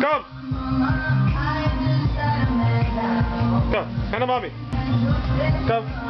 Come. Come. Come on, mommy. Come.